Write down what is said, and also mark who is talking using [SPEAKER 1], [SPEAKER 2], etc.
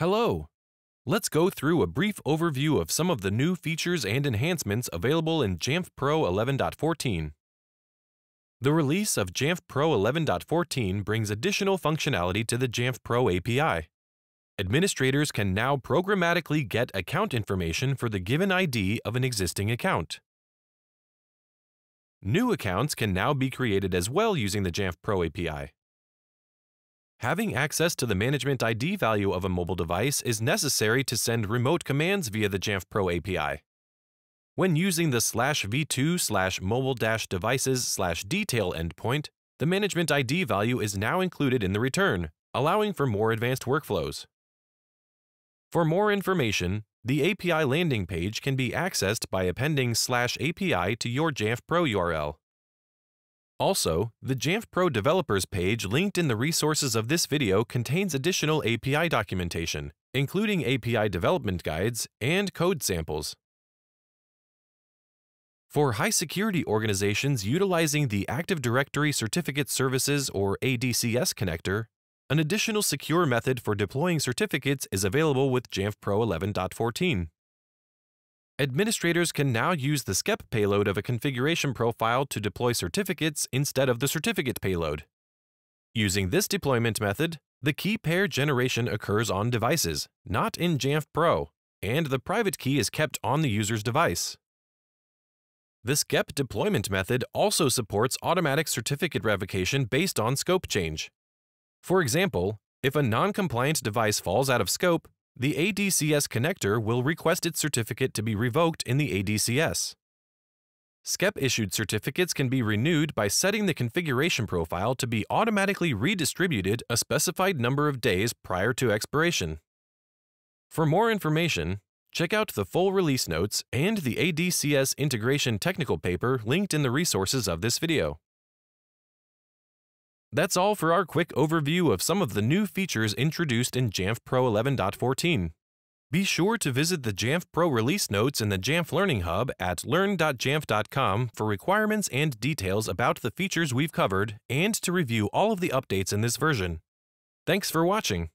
[SPEAKER 1] Hello! Let's go through a brief overview of some of the new features and enhancements available in Jamf Pro 11.14. The release of Jamf Pro 11.14 brings additional functionality to the Jamf Pro API. Administrators can now programmatically get account information for the given ID of an existing account. New accounts can now be created as well using the Jamf Pro API. Having access to the management ID value of a mobile device is necessary to send remote commands via the Jamf Pro API. When using the slash v2 slash mobile dash devices slash detail endpoint, the management ID value is now included in the return, allowing for more advanced workflows. For more information, the API landing page can be accessed by appending slash API to your Jamf Pro URL. Also, the Jamf Pro developers page linked in the resources of this video contains additional API documentation, including API development guides and code samples. For high security organizations utilizing the Active Directory Certificate Services or ADCS connector, an additional secure method for deploying certificates is available with Jamf Pro 11.14. Administrators can now use the SCEP payload of a configuration profile to deploy certificates instead of the certificate payload. Using this deployment method, the key pair generation occurs on devices, not in Jamf Pro, and the private key is kept on the user's device. The SCEP deployment method also supports automatic certificate revocation based on scope change. For example, if a non-compliant device falls out of scope, the ADCS connector will request its certificate to be revoked in the ADCS. SCEP-issued certificates can be renewed by setting the configuration profile to be automatically redistributed a specified number of days prior to expiration. For more information, check out the full release notes and the ADCS integration technical paper linked in the resources of this video. That's all for our quick overview of some of the new features introduced in Jamf Pro 11.14. Be sure to visit the Jamf Pro release notes in the Jamf Learning Hub at learn.jamf.com for requirements and details about the features we've covered and to review all of the updates in this version. Thanks for watching.